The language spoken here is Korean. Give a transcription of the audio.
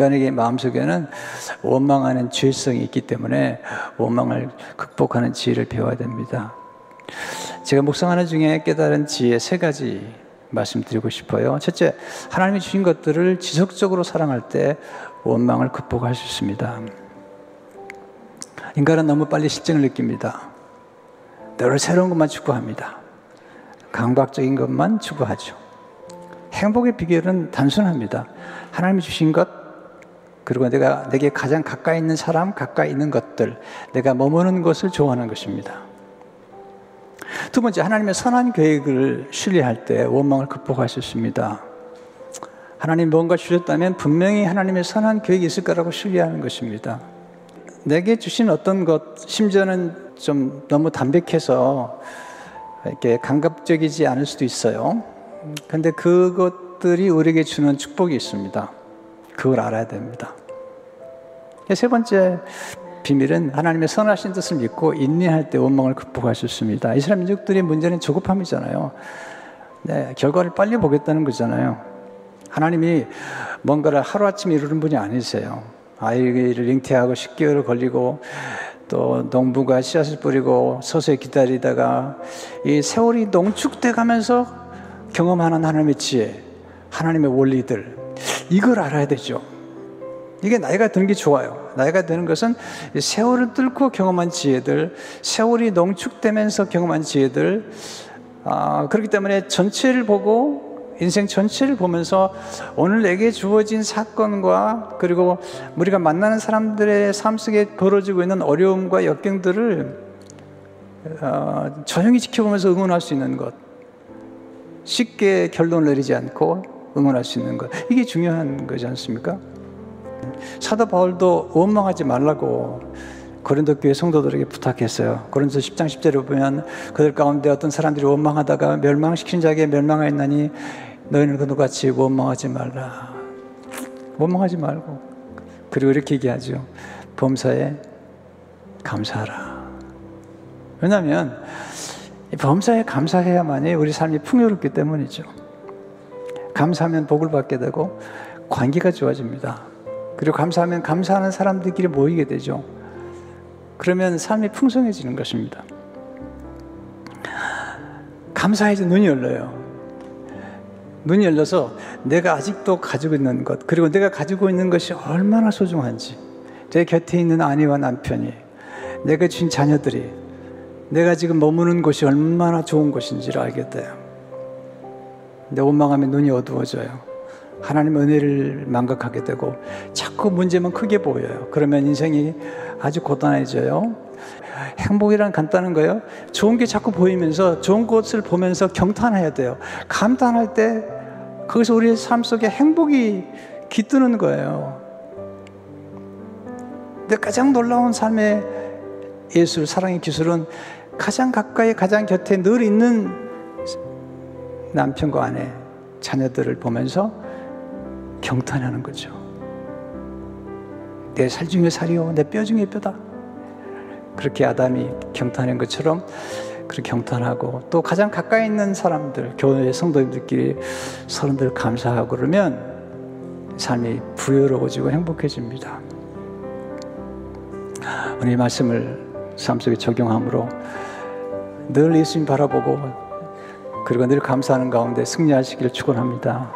인간에게 마음속에는 원망하는 죄성이 있기 때문에 원망을 극복하는 지혜를 배워야 됩니다. 제가 묵상하는 중에 깨달은 지혜 세 가지 말씀드리고 싶어요. 첫째, 하나님이 주신 것들을 지속적으로 사랑할 때 원망을 극복할 수 있습니다. 인간은 너무 빨리 실증을 느낍니다. 늘 새로운 것만 추구합니다. 감각적인 것만 추구하죠. 행복의 비결은 단순합니다. 하나님이 주신 것, 그리고 내가 내게 가장 가까이 있는 사람, 가까이 있는 것들, 내가 머무는 것을 좋아하는 것입니다. 두 번째, 하나님의 선한 계획을 신뢰할 때 원망을 극복할 수 있습니다. 하나님 뭔가 주셨다면 분명히 하나님의 선한 계획이 있을 거라고 신뢰하는 것입니다. 내게 주신 어떤 것, 심지어는 좀 너무 담백해서 이렇게 감각적이지 않을 수도 있어요. 근데 그것들이 우리에게 주는 축복이 있습니다. 그걸 알아야 됩니다. 세 번째 비밀은 하나님의 선하신 뜻을 믿고 인내할 때 원망을 극복할 수 있습니다. 이스라엘 민족들의 문제는 조급함이잖아요. 네, 결과를 빨리 보겠다는 거잖아요. 하나님이 뭔가를 하루아침에 이루는 분이 아니세요. 아이를 잉태하고 10개월 걸리고 또 농부가 씨앗을 뿌리고 서서히 기다리다가 이 세월이 농축돼 가면서 경험하는 하나님의 지혜, 하나님의 원리들 이걸 알아야 되죠. 이게 나이가 드는 게 좋아요. 나이가 드는 것은 세월을 뚫고 경험한 지혜들, 세월이 농축되면서 경험한 지혜들, 아, 그렇기 때문에 전체를 보고 인생 전체를 보면서 오늘 내게 주어진 사건과 그리고 우리가 만나는 사람들의 삶 속에 벌어지고 있는 어려움과 역경들을 어, 조용히 지켜보면서 응원할 수 있는 것. 쉽게 결론 내리지 않고 응원할 수 있는 것. 이게 중요한 거지 않습니까? 사도 바울도 원망하지 말라고 고린도 교회 성도들에게 부탁했어요. 고린도 10장 10절에 보면 그들 가운데 어떤 사람들이 원망하다가 멸망시킨 자에게 멸망하였나니 너희는 그와 같이 원망하지 말라. 원망하지 말고. 그리고 이렇게 얘기하죠. 범사에 감사하라. 왜냐하면 범사에 감사해야만이 우리 삶이 풍요롭기 때문이죠. 감사하면 복을 받게 되고 관계가 좋아집니다. 그리고 감사하면 감사하는 사람들끼리 모이게 되죠. 그러면 삶이 풍성해지는 것입니다. 감사해서 눈이 열려요. 눈이 열려서 내가 아직도 가지고 있는 것, 그리고 내가 가지고 있는 것이 얼마나 소중한지, 내 곁에 있는 아내와 남편이, 내가 주신 자녀들이, 내가 지금 머무는 곳이 얼마나 좋은 곳인지를 알게 돼요. 근데 원망하면 눈이 어두워져요. 하나님의 은혜를 망각하게 되고 자꾸 문제만 크게 보여요. 그러면 인생이 아주 고단해져요. 행복이란 간단한 거예요. 좋은 게 자꾸 보이면서 좋은 것을 보면서 경탄해야 돼요. 감탄할 때 거기서 우리의 삶 속에 행복이 깃드는 거예요. 근데 가장 놀라운 삶의 예술, 사랑의 기술은 가장 가까이, 가장 곁에 늘 있는 남편과 아내, 자녀들을 보면서 경탄하는 거죠. 내 살 중에 살이요, 내 뼈 중에 뼈다. 그렇게 아담이 경탄한 것처럼 그렇게 경탄하고 또 가장 가까이 있는 사람들, 교회 성도님들끼리 서로들 감사하고 그러면 삶이 부여로워지고 행복해집니다. 오늘 말씀을 삶 속에 적용함으로 늘 예수님 바라보고 그리고 늘 감사하는 가운데 승리하시기를 축원합니다.